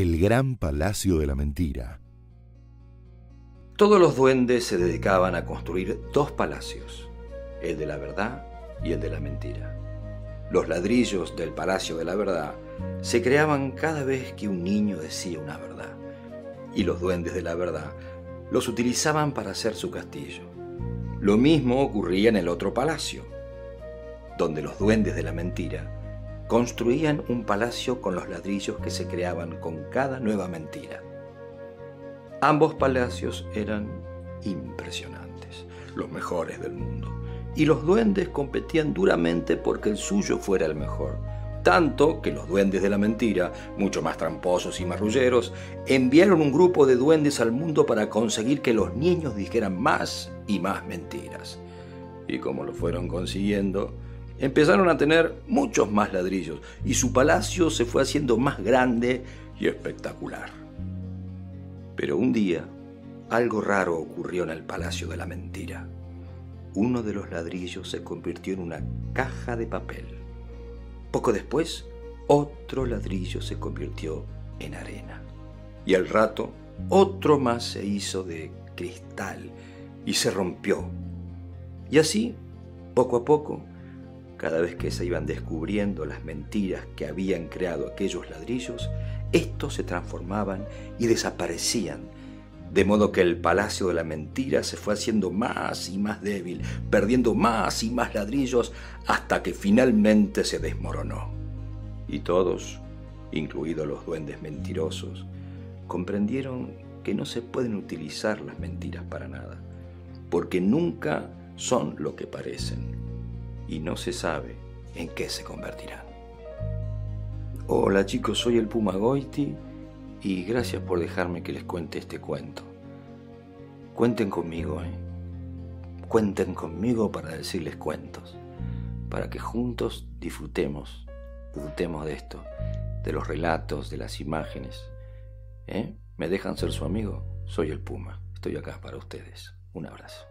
El gran palacio de la mentira. Todos los duendes se dedicaban a construir dos palacios, el de la verdad y el de la mentira. Los ladrillos del palacio de la verdad se creaban cada vez que un niño decía una verdad, y los duendes de la verdad los utilizaban para hacer su castillo. Lo mismo ocurría en el otro palacio, donde los duendes de la mentira construían un palacio con los ladrillos que se creaban con cada nueva mentira. Ambos palacios eran impresionantes, los mejores del mundo, y los duendes competían duramente porque el suyo fuera el mejor. Tanto que los duendes de la mentira, mucho más tramposos y marrulleros, enviaron un grupo de duendes al mundo para conseguir que los niños dijeran más y más mentiras. Y como lo fueron consiguiendo, empezaron a tener muchos más ladrillos y su palacio se fue haciendo más grande y espectacular. Pero un día algo raro ocurrió en el palacio de la mentira. Uno de los ladrillos se convirtió en una caja de papel. Poco después, otro ladrillo se convirtió en arena. Y al rato, otro más se hizo de cristal y se rompió. Y así, poco a poco, cada vez que se iban descubriendo las mentiras que habían creado aquellos ladrillos, estos se transformaban y desaparecían, de modo que el palacio de la mentira se fue haciendo más y más débil, perdiendo más y más ladrillos hasta que finalmente se desmoronó. Y todos, incluidos los duendes mentirosos, comprendieron que no se pueden utilizar las mentiras para nada, porque nunca son lo que parecen y no se sabe en qué se convertirán. Hola chicos, soy el Puma Goiti y gracias por dejarme que les cuente este cuento. Cuenten conmigo, ¿eh? Cuenten conmigo para decirles cuentos, para que juntos disfrutemos, disfrutemos de esto, de los relatos, de las imágenes. ¿Eh? ¿Me dejan ser su amigo? Soy el Puma, estoy acá para ustedes. Un abrazo.